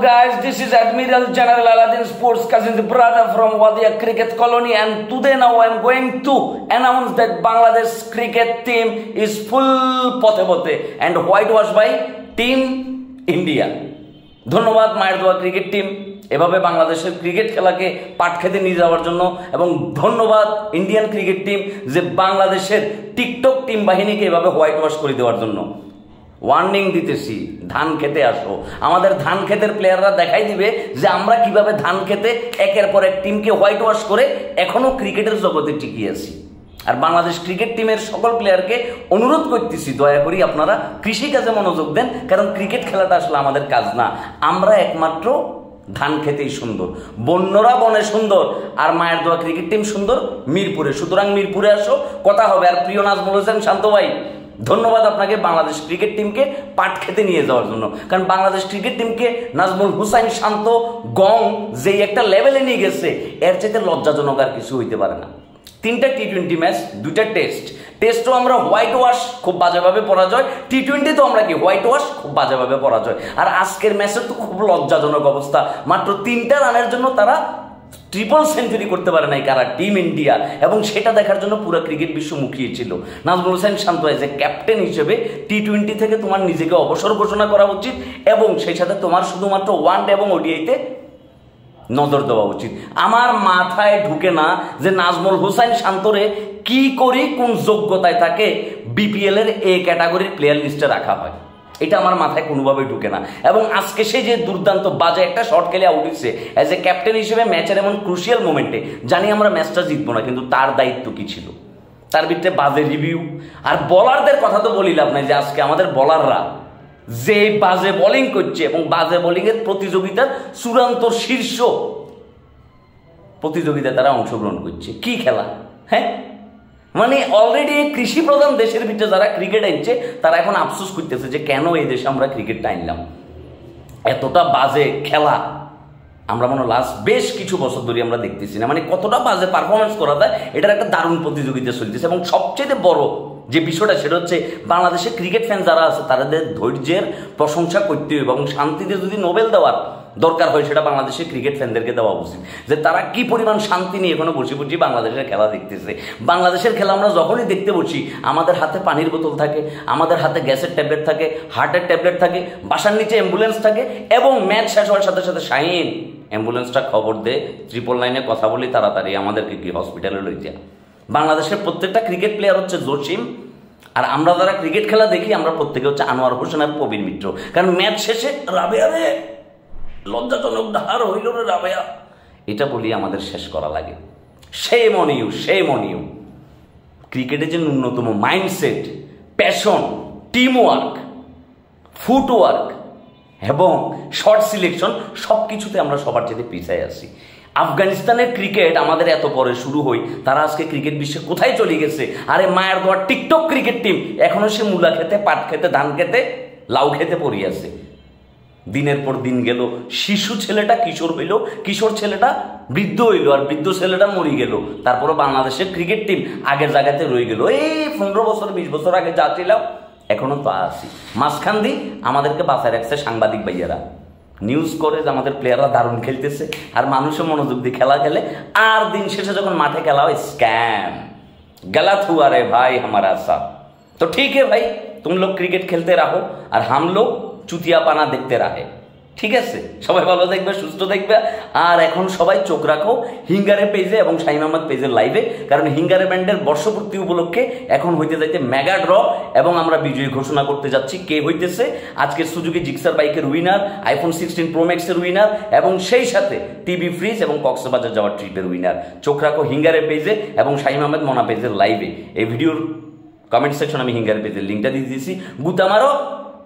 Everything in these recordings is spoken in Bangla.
guys, this is Admiral General Aladdin Sports Cousin's brother from Wadia Cricket Colony and today now I am going to announce that Bangladesh cricket team is full pothe and whitewash by Team India. ধন্যবাদ মায়ের দোয়া ক্রিকেট টিম এভাবে বাংলাদেশের ক্রিকেট খেলাকে পাট খেতে নিয়ে যাওয়ার জন্য এবং ধন্যবাদ ইন্ডিয়ান ক্রিকেট টিম যে বাংলাদেশের টিকটক টিম বাহিনীকে এভাবে হোয়াইট ওয়াশ করে দেওয়ার জন্য ওয়ার্নিং দিতেছি, ধান খেতে আসো। আমাদের ধান খেতের প্লেয়াররা দেখাই দিবে যে আমরা কীভাবে ধান খেতে একের পর এক টিমকে হোয়াইট ওয়াশ করে এখনও ক্রিকেটের জগতে টিকিয়ে আছি। আর বাংলাদেশ ক্রিকেট টিমের সকল প্লেয়ারকে অনুরোধ করতেছি, দয়া করি আপনারা কৃষিকাজে মনোযোগ দেন, কারণ ক্রিকেট খেলাটা আসলে আমাদের কাজ না। আমরা একমাত্র ধান খেতেই সুন্দর। বন্যরা বনে সুন্দর, আর মায়ের দোয়া ক্রিকেট টিম সুন্দর, মিরপুরে। সুতরাং মিরপুরে আসো, কথা হবে। আর প্রিয় নাজমুল হোসেন, শান্ত ভাই ধন্যবাদ আপনাকে বাংলাদেশ ক্রিকেট টিমকে পাট খেতে নিয়ে যাওয়ার জন্য। কারণ বাংলাদেশ ক্রিকেট টিমকে নাজমুল হুসাইন শান্ত, গং যেই একটা লেভেলে নিয়ে গেছে, এর চাইতে লজ্জাজনক আর কিছু হইতে পারে না। তিনটা টি টোয়েন্টি ম্যাচ দুইটা টেস্ট টেস্টও আমরা হোয়াইট ওয়াশ খুব বাজেভাবে পরাজয় টি টোয়েন্টিতেও আমরা কি হোয়াইট ওয়াশ খুব বাজেভাবে পরাজয়। আর আজকের ম্যাচের তো খুব লজ্জাজনক অবস্থা। মাত্র তিনটা রানের জন্য তারা ট্রিপল সেঞ্চুরি করতে পারে নাই কারা? টিম ইন্ডিয়া এবং সেটা দেখার জন্য পুরো ক্রিকেট বিশ্ব মুখিয়েছিল নাজমুল হোসেন শান্ত যে ক্যাপ্টেন হিসেবে টি টোয়েন্টি থেকে তোমার নিজেকে অবসর ঘোষণা করা উচিত এবং সেই সাথে তোমার শুধুমাত্র ওয়ান ডে এবং ওডিআইতে নজর দেওয়া উচিত। আমার মাথায় ঢুকে না যে নাজমুল হোসেন শান্তরে কি করি, কোন যোগ্যতায় তাকে বিপিএল এর এ ক্যাটাগরির প্লেয়ার লিস্টে রাখা হয়। এটা আমার মাথায় কোনোভাবে ঢুকে না। এবং আজকে সে যে দুর্দান্ত বাজে একটা শর্ট খেলে আউট হচ্ছে অ্যাজ এ ক্যাপ্টেন হিসেবে ম্যাচের এমন ক্রুশিয়াল মোমেন্টে জানি আমরা ম্যাচটা জিতবো না, কিন্তু তার দায়িত্ব কি ছিল? তার ভিতরে বাজে রিভিউ আর বলারদের কথা তো বলি লাভ নাই যে আজকে আমাদের বলাররা যে বাজে বোলিং করছে এবং বাজে বোলিংয়ের প্রতিযোগিতার চূড়ান্ত শীর্ষ প্রতিযোগিতায় তারা অংশগ্রহণ করছে। কি খেলা? হ্যাঁ? মানে অলরেডি কৃষি প্রধান দেশের ভিতরে যারা ক্রিকেট আনছে, তারা এখন আফসোস করতেছে যে কেন এই দেশে আমরা ক্রিকেটটা আনলাম? এতটা বাজে খেলা। আমরা মনে লাস্ট বেশ কিছু বছর ধরে আমরা দেখতেছি না। মানে কতটা বাজে পারফরমেন্স করা যায়, এটার একটা দারুণ প্রতিযোগিতা চলতেছে। এবং সবচেয়ে বড় যে বিষয়টা, সেটা হচ্ছে বাংলাদেশের ক্রিকেট ফ্যান যারা আছে, তাদের ধৈর্যের প্রশংসা করতে হবে এবং শান্তিতে যদি নোবেল দেওয়ার দরকার হয় সেটা বাংলাদেশের ক্রিকেট ফ্যানদেরকে দেওয়া উচিত। যে তারা কি পরিমাণ শান্তি নিয়ে এখনও বসে বসে বাংলাদেশের খেলা দেখতেছে। বাংলাদেশের খেলা আমরা যখনই দেখতে বসি, আমাদের হাতে পানির বোতল থাকে, আমাদের হাতে গ্যাসের ট্যাবলেট থাকে, হার্টের ট্যাবলেট থাকে, বাসার নিচে অ্যাম্বুলেন্স থাকে এবং ম্যাচ শেষ হওয়ার সাথে সাথে শাহিন, অ্যাম্বুলেন্সটা খবর দে ট্রিপল লাইনে কথা বলি, তাড়াতাড়ি আমাদেরকে কি হসপিটালে লই যা। বাংলাদেশের প্রত্যেকটা ক্রিকেট প্লেয়ার হচ্ছে জসিম, আর আমরা যারা ক্রিকেট খেলা দেখি, আমরা প্রত্যেকে হচ্ছে আনোয়ার হোসেন আর প্রবীণ মিত্র। কারণ ম্যাচ শেষে রাবে রে লজ্জাজনক ধার হইল রে রাবেয়া এটা বলি আমাদের শেষ করা লাগে। সে মনিউ সে মনিউ ক্রিকেটের যে ন্যূনতম mindset, passion team work footwork এবং শর্ট সিলেকশন সব কিছুতে আমরা সবার চেয়ে পিছায় আসি আফগানিস্তানের ক্রিকেট আমাদের এত পরে শুরু হই, তারা আজকে ক্রিকেট বিশ্বে কোথায় চলে গেছে? আরে মায়ের দোয়ার টিকটক ক্রিকেট টিম, এখনও সে মূলা খেতে, পাট খেতে, ধান খেতে, লাউ খেতে পড়ি আছে দিনের পর দিন গেল শিশু ছেলেটা কিশোর হইল কিশোর ছেলেটা বৃদ্ধ হইল আর বৃদ্ধ ছেলেটা মরি গেল তারপরে বাংলাদেশের ক্রিকেট টিম আগের জায়গাতে রয়ে গেল এই পনেরো বছর বিশ বছর আগে যা ছিলাম এখনো তো আসি মাঝখান দিয়ে আমাদেরকে বাঁচায় রাখছে সাংবাদিক ভাইয়েরা নিউজ করে যে আমাদের প্লেয়াররা দারুণ খেলতেছে আর মানুষও মনোযোগ দিয়ে খেলা খেলে আর দিন শেষে যখন মাঠে খেলা হয় স্ক্যাম गलत हुआ रे भाई हमारा साथ तो ठीक है भाई तुम लोग क्रिकेट खेलते रहो और हम लोग চুতিয়া পানা দেখতে রাহে ঠিক আছে? সবাই ভালো দেখবে, সুস্থ দেখবে। আর এখন সবাই চোখ রাখো হিঙ্গারে পেজে এবং শাহিম আহমদ পেজের লাইভে কারণ হিঙ্গারে ব্যান্ডের বর্ষপূর্তি উপলক্ষে এখন হইতে যাইতে মেগা ড্র এবং আমরা বিজয়ী ঘোষণা করতে যাচ্ছি কে হইতেছে। আজকে সুযোগে জিক্সার বাইকের উইনার আইফোন সিক্সটিন প্রো ম্যাক্সের উইনার এবং সেই সাথে টিভি ফ্রিজ এবং কক্সবাজার যাওয়ার ট্রিপের উইনার চোখ রাখো হিঙ্গারে পেজে এবং শাহিম আহমেদ মনা পেজের লাইভে এই ভিডিওর কমেন্ট সেকশন আমি হিঙ্গারে পেজের লিঙ্কটা দিয়ে দিয়েছি। গুতা মারো।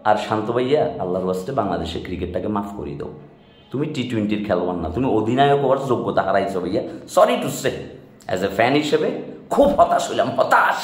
আর শান্ত ভাইয়া, আল্লাহর ওয়াস্তে বাংলাদেশের ক্রিকেটটাকে মাফ করিয়ে দাও। তুমি টি টোয়েন্টির খেলোয়াড় না, তুমি অধিনায়ক হওয়ার যোগ্যতা হারাইছো ভাইয়া। Sorry to say as a fan হিসেবে খুব হতাশ হইলাম, হতাশ!